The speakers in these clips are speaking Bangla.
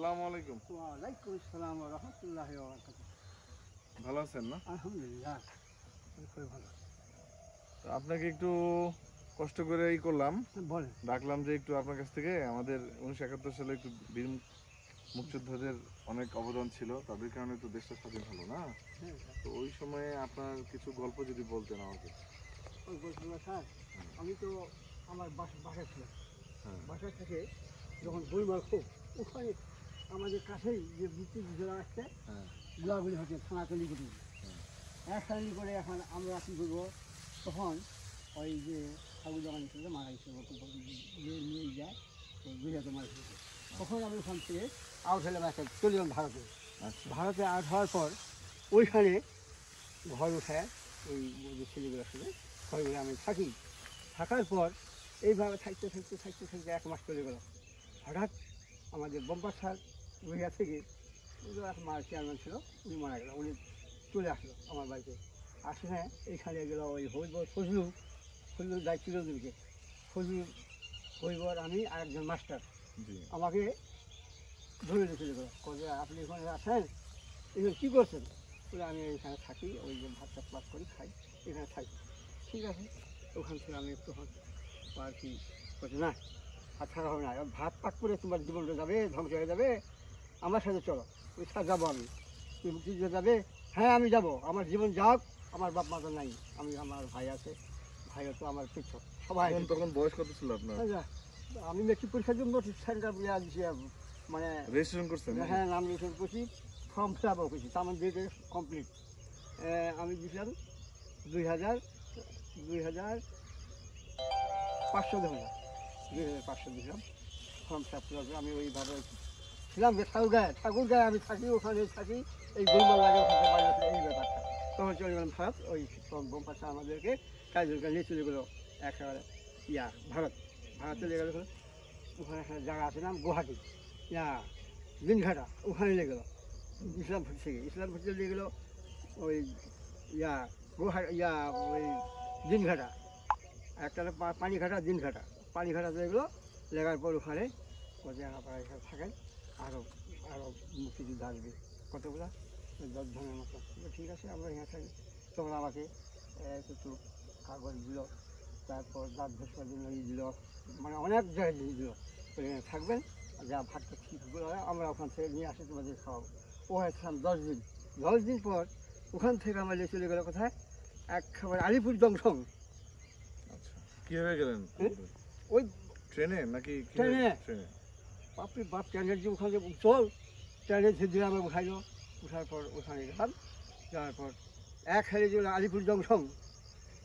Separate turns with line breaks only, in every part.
আসসালামু আলাইকুম।
ওয়ালাইকুম আসসালাম রহমতুল্লাহ
ভালো আছেন না?
আলহামদুলিল্লাহ খুবই ভালো
তো আপনাকে একটু কষ্ট করে এই করলাম
বলেন।
ডাকলাম যে একটু আপনার কাছ থেকে আমাদের উনিশশো একাত্তর সালে একটু বীর মুক্তিযোদ্ধাদের অনেক অবদান ছিল তাদের কারণে তো দেশটা স্বাধীন হলো না?
হ্যাঁ
তো ওই সময়ে আপনার কিছু গল্প যদি বলতেন আমাকে।
ওই স্যার আমি তো আমার বাসা বাসা ছিল
হ্যাঁ।
বাসা থেকে যখন বইমার খুব ওখানে আমাদের কাছেই যে বৃত্তি যারা আসছে
হ্যাঁ।
গোলাগুলি হচ্ছে থানাতলি করে। এক সালি করে এখন আমরা কী করব? তখন ওই যে ঠাকুর দোকান ছিল মারা গেছিল নিয়ে যায় গুজরাটে মারা গেছে। তখন আমি ওখান থেকে আউট হলাম একটা চলে গেলাম ভারতে।
আচ্ছা।
ভারতে আউট হওয়ার পর ওইখানে ঘর উঠায় ওই যে ছেলেগুলোর সাথে ঘরগুলো আমি থাকি। থাকার পর এইভাবে থাকতে থাকতে থাকতে থাকতে এক মাস চলে গেল। হঠাৎ আমাদের বোম্বা স্যার রুহিয়া থেকে মার চেয়ারম্যান ছিল উনি মারা গেল উনি চলে আসলো আমার বাড়িতে। আসলে এইখানে গেল ওই হইবর ফজলু ফজলুর দায়িত্ব ছিল দুদিকে ফজলু হইবর আমি আর একজন মাস্টার। আমাকে ধরে রেখে গেল কবে আপনি এখানে আসেন এখানে কী করছেন? বলে আমি এখানে থাকি ওই যে ভাত টাত পাক করি খাই এখানে থাকি। ঠিক আছে ওখান থেকে আমি একটু আর কি বলছি না হাত ছাড়া হবে না ভাত পাক করে তোমার জীবনটা যাবে ধ্বংস হয়ে যাবে। আমার সাথে চলো। ওই সাথে যাব আমি। তুমি মুক্তিযুদ্ধ যাবে? হ্যাঁ আমি যাব। আমার জীবন যাক আমার বাপ মা তো নাই। আমি আমার ভাই আছে। ভাইও তো আমার পিছু সবাই
তখন বয়স কত ছিল আপনার?
আমি মেট্রিক পরীক্ষার জন্য সেন্টার ইয়া দিছি মানে
রেজিস্ট্রেশন করছেন
হ্যাঁ নাম রেজিস্টার করছি। ফর্ম ফিল আপও করছি। তার মধ্যে কমপ্লিট আমি দিছিলাম দুই হাজার দুই হাজার পাঁচশো দেবো দুই হাজার পাঁচশো দিলাম ফর্ম ফিল আপ করে আমি ওইভাবে ছিলাম যে ঠাকুর গায়ে ঠাকুর গায়ে আমি থাকি, ওখানে থাকি, এই গোলমাল লাগে ওখানে বাড়ি এই ব্যাপারটা। তখন চলে গেলাম ভারত, ওই বোম আমাদেরকে কাজের নিয়ে চলে গেলো একেবারে ইয়া, ভারত। ভারত চলে গেলো ওখানে একটা জায়গা আছে নাম গুয়াহাটি। ইয়া, দিনঘাটা, ওখানে নিয়ে গেলো। ইসলামপুর থেকে ইসলামপুর থেকে লেগে গেলো ওই ইয়া গুহা ইয়া, ওই দিনঘাটা। একটা পানিঘাটা, দিনঘাটা। পানিঘাটা চলে গেলো লেগার পর ওখানে থাকেন। আরও আরও মুক্তিযুদ্ধ আসবে। কতগুলা? দশ জনের মতো। ঠিক আছে আমরা এখানে থাকি তোমরা আমাকে একটু কাগজ দিল তারপর দাঁত ঘষার জন্য ই দিল মানে অনেক জায়গায় দিয়ে দিল। এখানে থাকবেন যা ভাতটা ঠিক করে আমরা ওখান থেকে নিয়ে আসি তোমাদের খাওয়াবো। ও হয়েছিলাম দশ দিন। দশ দিন পর ওখান থেকে আমাদের চলে গেলো কোথায়? একেবারে আলিপুর জংশন।
আচ্ছা। কীভাবে গেলেন?
ওই
ট্রেনে নাকি
ট্রেনে।
ট্রেনে?
বাপরে বাপ ট্রেনের যে ওখানে চল। ধীরে ধীরে আমরা উঠাইলো উঠার পর ওখানে গেলাম। যাওয়ার পর এক হেলে যে আলিপুর জংশন।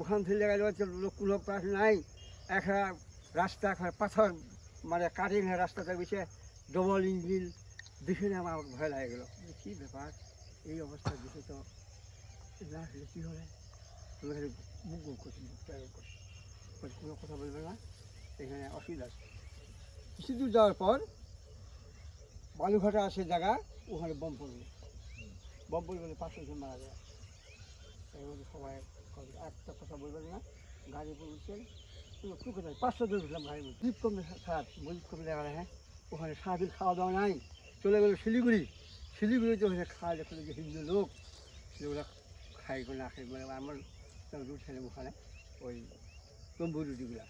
ওখান থেকে দেখা যাচ্ছে লোক কোনো নাই। একটা রাস্তা একটা পাথর মানে কাটিং রাস্তাটা বেছে ডবল ইঞ্জিন দেখে আমার ভয় লাগে গেলো। কী ব্যাপার? এই অবস্থা, দেখে তো না কী হবে? বুক বুক করছি কোনো কথা বলবে না। এখানে অসুবিধা আছে। কিছু দূর যাওয়ার পর বালুঘাটা আসে জায়গা ওখানে বম পড়বে। বম পড়বে বলে পাঁচশো জন মারা যায়। মধ্যে সবাই বলে, একটা কথা বলবেন না গাড়ি টুকে যায় পাঁচশো জন উঠলাম ভাই জিপ কমে খারাপ মজিব কমে দেখা হ্যাঁ ওখানে সারাদিন খাওয়া দাওয়া নাই। চলে গেলো শিলিগুড়ি। শিলিগুড়িতে ওখানে খাওয়া দেখো যে হিন্দু লোক সেগুলো খাই করে না খাই মানে আমার রুট ছেলে ওখানে ওই তম্বু রুটিগুলো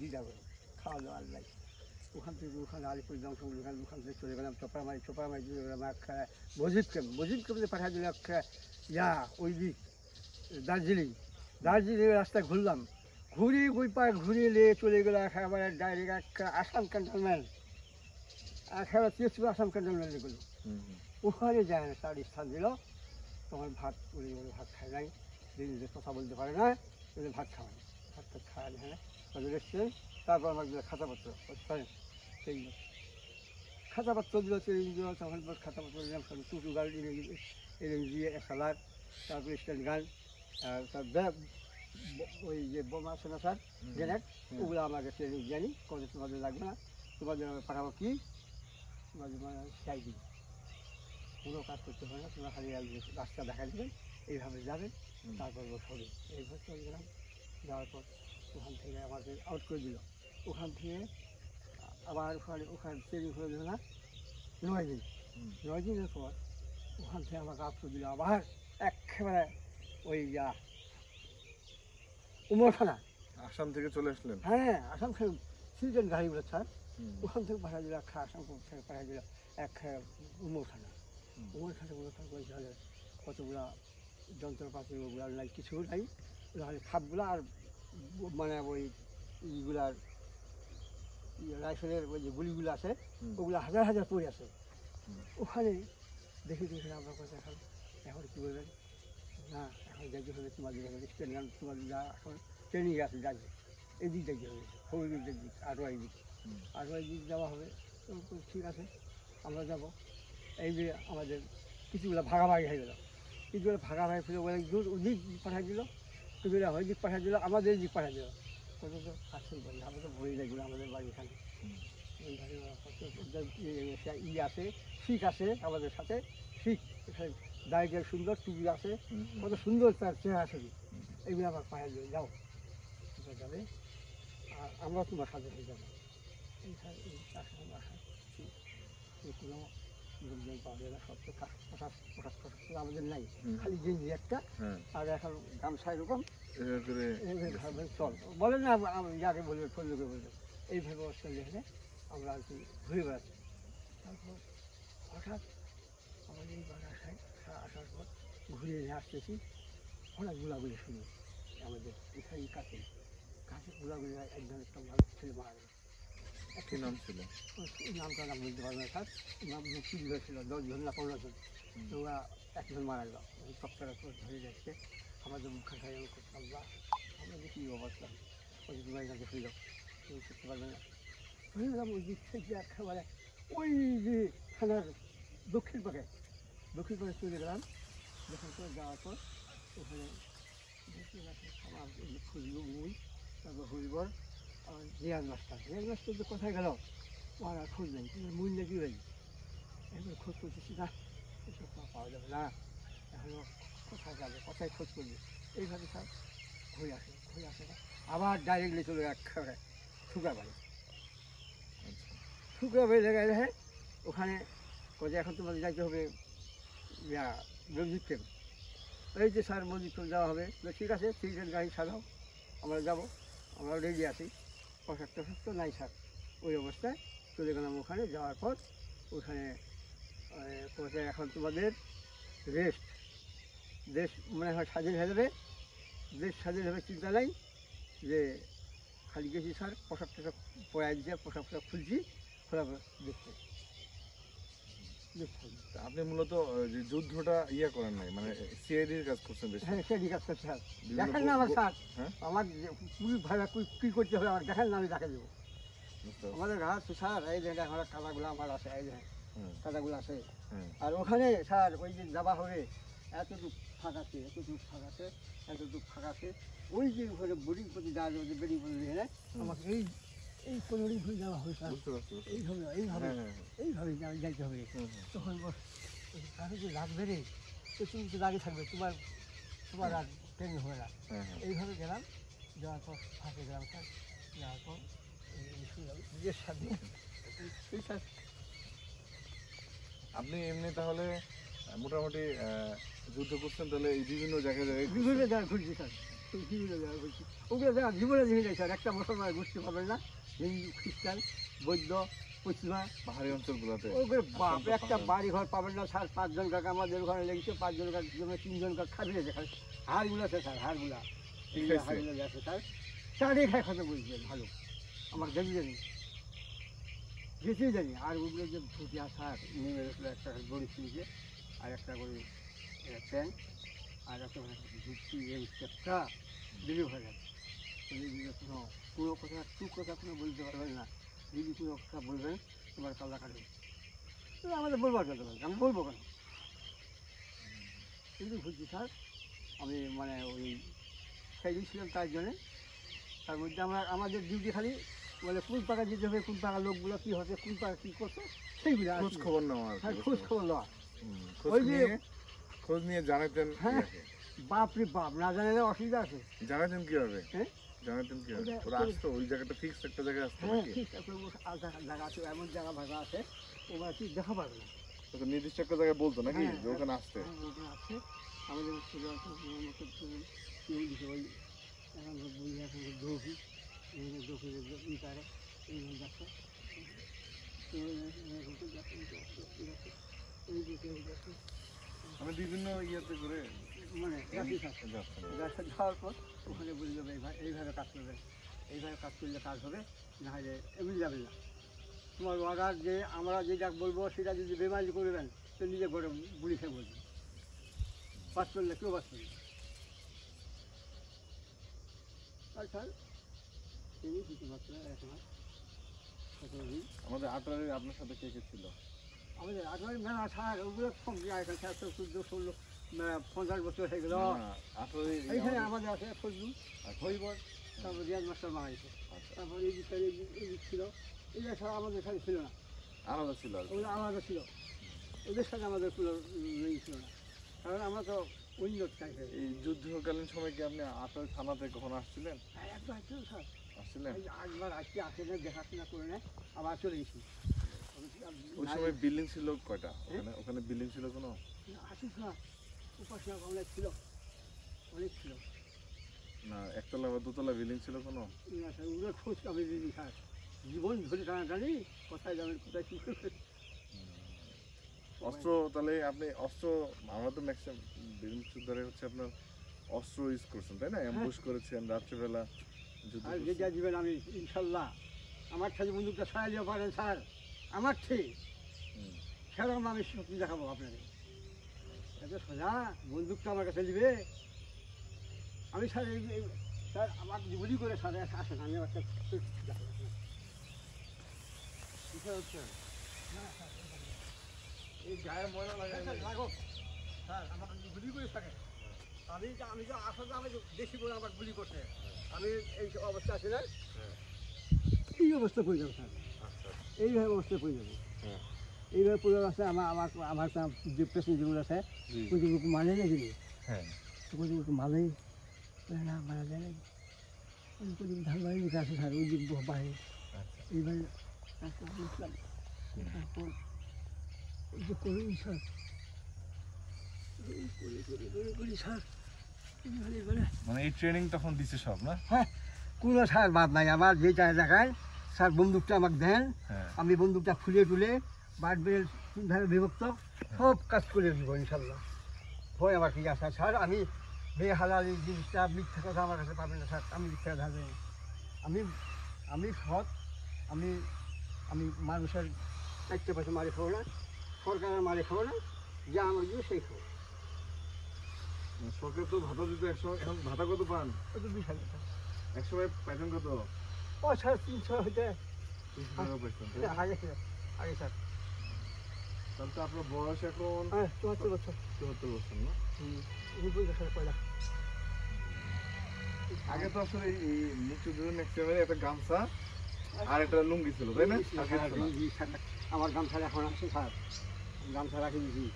দিদা করে খাওয়া দাওয়া নাই। ওখান থেকে ওখানে আলিপুর জংশন ওখানে ওখান থেকে চলে গেলাম চোপামারি চোপামারি চলে গেলাম একটা মজিব ক্যাম্প মজিব ক্যাম্পে পাঠিয়ে দিল একটা ইয়া ওই দিক দার্জিলিং। দার্জিলিং রাস্তা ঘুরলাম। ঘুরি ওই পায়ে ঘুরিয়ে নিয়ে চলে গেলো একেবারে ডাইরেক্ট একটা আসাম ক্যান্টনমেন্ট একেবারে তেজপুর আসাম ক্যান্টনমেন্ট গেলো
হুম, হুম।
ওখানে যায় না তার স্থান দিল। তোমার ভাত উনি বলে ভাত খায় নাই। কথা বলতে পারে না ভাত খাওয়ায় ভাত টাত খাওয়ায় তাদের এসছে তারপর আমার খাতাপত্র। সেই খাতাপত্র দিল সেই তখন খাতাপত্র দিলাম টুটু গাড়ি এলএম জি এসএলআর তারপর স্ট্যান্ড গান আর তার ওই যে বোমা আছে না স্যার। গ্রেনেড ওগুলো আমার কাছে জানি কোনো তোমাদের লাগবে না। তোমাদের আমি পাঠাবো কি? তোমাদের মানে চাই দিই। কোনো কাজ করতে হয় না তোমরা খালি রাস্তা দেখা দেবেন এইভাবে যাবেন তারপর হবে এইভাবে চলে গেলাম যাওয়ার পর ওখান থেকে আমাদের আউট করে দিল। ওখান থেকে আবার ওখানে ওখানে ট্রেনিং হয়ে গেল না নয় দিন নয় দিনের পর ওখান থেকে আমাকে আটশো দিল আবার একেবারে ওই যা উমরখানা।
আসাম থেকে চলে আসলেন?
হ্যাঁ আসাম থেকে সিজন গাড়িগুলো স্যার। ওখান থেকে পাঠা দিল এক আসাম থেকে পাঠা দিল এক উমরখানা। উমরখানা উমরখানা করে তাহলে কতগুলা যন্ত্রপাতি ওগুলা নাই কিছু নাই। খাপগুলা আর মানে ওই ইগুলার রাইফেলের ওই যে গুলিগুলো আছে। ওগুলো হাজার হাজার পড়ে আছে। ওখানে দেখে দেখে আমরা কথা এখন এখন কী বলবেন? না, এখন যাইতে হবে তোমাদের এখানে তোমাদের যা এখন ট্রেনিং আছে যাবে এই দিক হবে হবিগঞ্জ দিক আটোয়াই দিক।
হুম।
আটোয়াই দিক যাওয়া হবে ঠিক আছে, আমরা যাব। এই যে আমাদের কিছুগুলো ভাগাভাগি হয়ে গেল। কিছুগুলো ভাগাভাগি ফেলে বলে ওদিক পাঠিয়ে দিল, কিছুগুলো ওই দিক পাঠিয়ে দিল, আমাদের দিক পাঠিয়ে দিল। কত তো কাছেই বলি। আমরা তো ভরি আমাদের বাড়ি এখানে। ই আছে শিখ আছে আমাদের সাথে। শিখ এখানে দাঁড়িয়ে সুন্দর টুপি আছে। কত সুন্দর তার চেহারা ছবি। এগুলো আবার পায়ে যাও। তোমরা যাবে? আর আমরা তোমার সাথে হয়ে যাব। আশা এই কোনো লোকজন না সব তো তো আমাদের নাই। খালি গেঞ্জি একটা।
হ্যাঁ।
আর এখন গামছা এরকম।
করে
চল। বলেন না যাকে বলবে ফজলকে বলবে। এইভাবে অবস্থা দেখে আমরা আর কি ঘুরে বেড়াচ্ছি তারপর হঠাৎ আমাদের এই বাসায় আসার পর ঘুরে আসতেছি হঠাৎ গুলাগুলি শুনি। আমাদের এখানে কাছে। কাছে গুলাগুলি একজন একটা মানুষ ছেলে মারা গেল।
কি নাম ছিল?
নামটা নাম বলতে পারব না স্যার। নাম মুক্তি ছিল দশজন না পনেরো জন। ওরা একজন মারা গেল। ওই ধরে যাচ্ছে। আমাদের মুখ খাই বা আমাদের কী অবস্থা? ওই যে তোমার কাছে ফিরল কেউ করতে পারবে না। ধরে গেলাম ওই দিক থেকে একেবারে, ওই যে থানার দক্ষিণ পাকে দক্ষিণ পাকে চলে গেলাম। দক্ষিণ পাকে যাওয়ার পর ওখানে আমার খুঁজলো মুই তারপর হরিবর আর রিয়াজ মাস্টার রিয়াজ মাস্টার তো কোথায় গেল? ওর আর খোঁজ নেই কিন্তু মুই নাকি ওই এবার খোঁজ করতেছি না, এসব পাওয়া যাবে না। এখনও কোথায় যাবে, কোথায় খোঁজ করবে? এইভাবে সব ঘুরে আসে ঘুরে আসে না। আবার ডাইরেক্টলি চলে একেবারে শুকা বাড়ি। শুকা বাড়ি গেলে ওখানে কোথায় এখন তোমাদের যাইতে হবে, ইয়া এই যে স্যার, মসজিদ থেকে যাওয়া হবে। ঠিক আছে তিনজন গাড়ি সাজাও আমরা যাব। আমরা রেডি আছি। টোশাক তো নাই স্যার। ওই অবস্থায় চলে গেলাম ওখানে। যাওয়ার পর ওখানে এখন তোমাদের রেস্ট দেশ মনে হয় স্বাধীন হয়ে যাবে দেশ স্বাধীন হবে চিন্তা নাই যে খালি গেছি স্যার পোশাক টোশাক পরাই দিচ্ছে পোশাক টোশাক খুলছি খোলা দেখতে।
আপনি মূলত যে যুদ্ধটা ইয়ে করেন নাই মানে সিআইডির কাজ করছেন বেশি।
হ্যাঁ সেটি কাজ করতে স্যার। দেখেন না আমার স্যার।
হ্যাঁ?
আমার ভাড়া কুড়ি কী করতে হবে আমার দেখেন না আমি দেখে দেবো। আমাদের ঘাস স্যার এই যে আমার কাদাগুলো আমার আছে এই যে কাদাগুলো আছে। আর ওখানে স্যার ওই যে যাবা হবে এতটুক ফাঁকাছে এতটুক ফাঁকাছে এতটুক ফাঁকাতে ওই যে ওখানে বোরিং প্রতি যাওয়া যাবে বেরিং এখানে
হুম।
আমাকে এই এই কোনোদিন ঘুরে যাওয়া হবে স্যার। এইভাবে এইভাবে
হ্যাঁ হ্যাঁ হ্যাঁ।
এইভাবে যা- যাইতে হবে। তখন তাহলে যে লাগবে রে তো তুমি তো দাঁড়িয়ে থাকবে তোমার তোমার আর ট্রেন হবে না
হ্যাঁ হ্যাঁ
এইভাবে গেলাম যাওয়ার পর ফাঁকে গেলাম স্যার যাওয়ার পর নিজের সাথে
আপনি এমনি তাহলে মোটামুটি যুদ্ধ করছেন তাহলে এই বিভিন্ন জায়গায় জায়গায়
বিভিন্ন জায়গায় ঘুরছি স্যার। বিভিন্ন জায়গায় ঘুরছি। ওগুলো জায়গা জীবনে দেখি স্যার। একটা মুসলমান ঘুরতে পারবেন না। হিন্দু খ্রিস্টান বৌদ্ধ পশ্চিমা।
পাহাড়ি অঞ্চলগুলোতে?
ওগুলো বাপ একটা বাড়ি ঘর পাবেন না স্যার। পাঁচজন কাকা আমাদের ওখানে লেগেছে পাঁচজন কাকা তিনজন কাকা খাবি না যেখানে হাড়গুলো আছে স্যার হাড়গুলা? হাড়গুলো আছে স্যার। চারে খায় কথা ভালো। আমার জানি জানি। যেতেই জানি। আর ওগুলো যে ভুটিয়া স্যার নেমে একটা বড়ি কিনছে আর একটা করে প্যান্ট আর একটা করে ধুতি এই একটা দিলি হয়ে গেছে কোনো কোনো কথা টু কথা কোনো বলতে পারবেন না যদি কোনো কথা বলবেন তোমার কাল্লা কাটবে। আমাদের বলবার কথা বলবে আমি বলব কেন? কিন্তু ঘুরছি স্যার আমি মানে ওই সাইডে ছিলাম তার জন্যে। তার মধ্যে আমরা আমাদের ডিউটি খালি মানে কোন পাকা যেতে হবে কোন পাকা লোকগুলো কী হচ্ছে কোন পাকা কী করছে সেইগুলো
খোঁজ খবর নেওয়া
হ্যাঁ খোঁজ খবর
খোঁজ
ওই যে-
খোঁজ নিয়ে জানাতেন
হ্যাঁ। বাপ রে বাপ না জানালে অসুবিধা আছে।
জানাতেন কীভাবে?
হ্যাঁ?
জানাতেন কি
ওটা-
ওরা আসতো ওই জায়গাটা ফিক্সড একটা জায়গায় আসতো
হ্যাঁ জায়গা আছে এমন জায়গা ভাগা আছে ওরা ঠিক দেখা পাবে না।
নির্দিষ্ট একটা জায়গায় বলতো নাকি?
হ্যাঁ,
যে ওখানে আসতে।
ওখানে আছে আমাদের ছেলে আছে ওর মতো ছেলে, কেউ দিছে ওই এখন বুঝি এখন দৌড়ি দৌড়ি ই করে এই যাচ্ছে করে।
মানে বিভিন্ন ইয়েতে করে
মানে গাছটা যাওয়ার পর ওখানে বলে যাবে এইভাবে এইভাবে কাজ করবে এইভাবে কাজ করলে কাজ হবে না হলে এমনি যাবে না। তোমার অর্ডার যে আমরা যেটা বলব সেটা যদি বেমারি করবেন তো নিজে ঘরে বুড়ি খেয়ে বলবেন পাস করলে কেউ পাস করবে আচ্ছা তিনি কিছু এক মাস
আমাদের আটারে আপনার সাথে কে কে ছিল?
আমাদের আঠারো মেলা ছাড় ওগুলো কম এখন চারশো চোদ্দ ষোলো পঞ্চাশ বছর হয়ে গেল। এইখানে আমাদের আছে ফজলু। হরিবর তারপর রিয়াজ মাস্টার মারাইছে
আচ্ছা।
তারপর এই দিকটা এই দিক- ছিল। এগুলো ছাড়া আমাদের এখানে ছিল না।
আলাদা ছিল
ওগুলো আলাদা ছিল। ওদের সাথে আমাদের কোনো নেই ছিল না। কারণ আমরা তো উন্নত চাইছে
এই যুদ্ধকালীন সময় কি আপনি আটার থানাতে কখন আসছিলেন?
একবার আসছিল স্যার।
আসছিলেন?
একবার আসতে আসে না দেখাশোনা করে নেয় আবার চলে গেছি।
ওই সময় বিল্ডিং ছিল কয়টা? ওখানে ওখানে বিল্ডিং ছিল কোনো?
আসিস না উপাসনা অনেক ছিল। অনেক ছিল।
না একতলা বা দোতলা বিল্ডিং ছিল কোনো?
না স্যার ওগুলো খোঁজ আমি দিদি স্যার। জীবন ধরে টানাটানি কোথায় যাবেন কোথায় কী করবেন?
অস্ত্র তাহলে আপনি অস্ত্র আমরা তো ম্যাক্সিমাম বীর ধরে হচ্ছে আপনার অস্ত্র ইউজ করছেন তাই না? অ্যাম্বুশ করেছেন রাত্রিবেলা
আর
করছেন।
যেটা দিবেন আমি ইনশাল্লাহ। আমার থেকে বন্দুকটা সরাই দিতে পারেন স্যার। আমার ঠিক। সেরকম আমি শক্তি দেখাবো আপনাকে। এত সোজা বন্দুকটা আমার কাছে দিবে। আমি স্যার এই স্যার আমার গুলি করে স্যার আসেন আমি একটা?
এই গায়ে ময়লা
লাগো। স্যার গুলি করে থাকে আমি তো আমি তো আসলে আমি বেশি করে আমার গুলি করছে আমি এই অবস্থা আছে না? এই অবস্থা পড়ে যাব স্যার। এইভাবে অবস্থায় পড়ে যাব।
হ্যাঁ।
এইভাবে পড়ে আছে আমার আমার আমার যে পেশেন্ট যেগুলো আছে ওইগুলো মানে না দিলি
হ্যাঁ।
ওইগুলো মানেই না মারা যায় না। ওই কদিন ধান বাড়ি দিকে আছে স্যার ওই দিক বাইরে
আচ্ছা।
এইভাবে বুঝলাম। তারপর ওই যে করি স্যার।
মানে এই ট্রেনিং তখন দিছে সব না?
হ্যাঁ কোনো স্যার বাদ নাই। আমার যেটা দেখায় স্যার বন্দুকটা আমাকে দেন।
হ্যাঁ।
আমি বন্দুকটা খুলে টুলে বাট বেল তিনভাবে বিভক্ত সব কাজ করে দিব ইনশাল্লাহ। ভয় আমার কি আছে? স্যার আমি বেহালালি জিনিসটা মিথ্যা কথা আমার কাছে পাবেন না স্যার। আমি মিথ্যা ধাবে আমি আমি সৎ আমি আমি মানুষের চারটে পয়সা মারি খাব না সরকারের মারি খাব না যা আমার দিয়ে সেই খাব।
সরকার তো ভাতা দিত একশো এখন ভাতা কত পান?
বিশ হাজার টাকা।
এক সময় পাইতেন কত?
তিনশো হইতে আগে আগে স্যার।
তাহলে তো আপনার বয়স এখন
হ্যাঁ চুয়াত্তর বছর।
চুয়াত্তর বছর না?
হুম পয়লা।
আগে তো আসলে এই- মুক্তিযুদ্ধের ম্যাক্সিমাম একটা গামছা আর একটা লুঙ্গি ছিল তাই না?
হ্যাঁ। আমার গামছা এখন আছে স্যার। গামছা রাখি দিয়েছি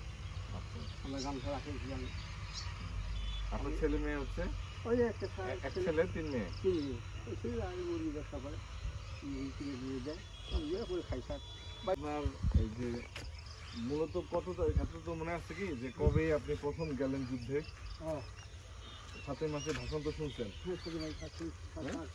আমরা গামছা রাখি আমি।
আপনার ছেলে মেয়ে হচ্ছে?
ওই একটা
ছেলে তিন মেয়ে।
কিনি ওই ছেলে আর মুরগি ব্যবসা করে মুরগি কিনে দিয়ে দেয় ইয়ে করে খাই স্যার
আপনার এই যে মূলত কত আপনার তো মনে আছে কি যে কবে আপনি প্রথম গেলেন যুদ্ধে সাতই মাসে ভাষণ তো শুনছেন
হ্যাঁ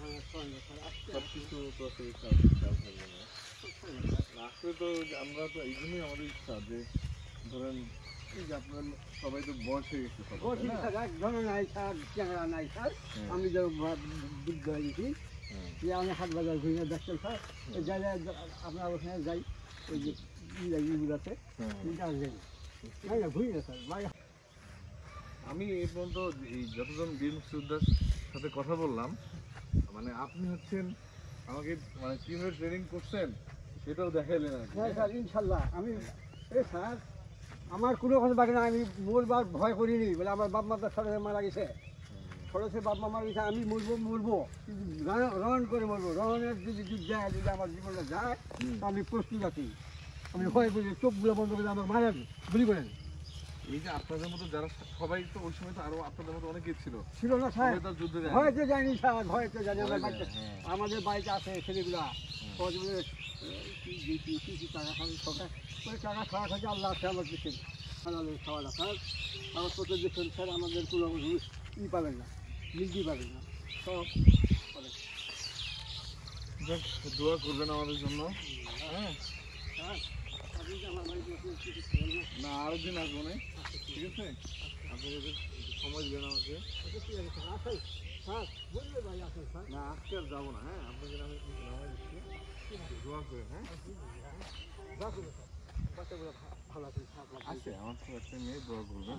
হ্যাঁ?
হ্যাঁ হ্যাঁ
সব কিছু তো আসলে খেয়াল খেয়াল থাকবে না। আসলে তো আমরা তো এই জন্যই আমাদের ইচ্ছা যে ধরেন আপনার সবাই তো বয়স হয়ে গেছে
নাই স্যার ক্যামেরা নাই স্যার।
হ্যাঁ,
আমি যে দুধ দিয়েছি
হ্যাঁ।
যে আমি হাট বাজার ঘুরে দেখছেন স্যার? যাই যাই আপনার ওখানে যাই ওই যে ইগুলো আছে
হ্যাঁ।
যাই না না ঘুরি না স্যার বাইরে।
আমি এই পর্যন্ত এই যতজন বীর মুক্তিযোদ্ধার সাথে কথা বললাম মানে আপনি হচ্ছেন আমাকে মানে কীভাবে ট্রেনিং করছেন সেটাও দেখাইলেন আর
হ্যাঁ স্যার ইনশাল্লাহ। আমি এ স্যার আমার কোনো কথা বাকি না আমি মরবার ভয় করিনি বলে আমার বাপ মাতার সাথে মারা গেছে। খরচে বাপ মামার গেছে আমি মরবো মরবো। রণ- করে মরবো। রণের যদি যদি যায় যদি আমার জীবনটা যায় আমি প্রস্তুত আছি। আমি ভয় করি চোখগুলো বন্ধ করে আমাকে মারেন গুলি করেন।
এই যে আপনাদের মতো যারা সবাই তো ওই সময় তো আরও আপনাদের মতো অনেকেই ছিল।
ছিল না স্যার
তো
জানি আমার বাড়িতে
হ্যাঁ।
আমাদের বাড়িতে আছে ছেলেগুলা। টাকা খাওয়া সরকার ওই টাকা খাওয়া খাচ্ছে আল্লাহ আছে আমার দিচ্ছেন হালালের খাওয়াটা স্যার স্যার আমাদের কোনো ই পাবেন না মিলতি পাবেন না। সব
দোয়া করবেন আমাদের জন্য। হ্যাঁ।
স্যার না
না আরও দিন আসব না। ঠিক আছে? আপনি যদি একটু সময় দেবেন আমাকে। না, আজকে আর যাব না হ্যাঁ? আপনাকে আমি নামাই দিচ্ছি। দোয়া করেন হ্যাঁ?
আছে
আমার তো একটা মেয়ে, দোয়া করবেন।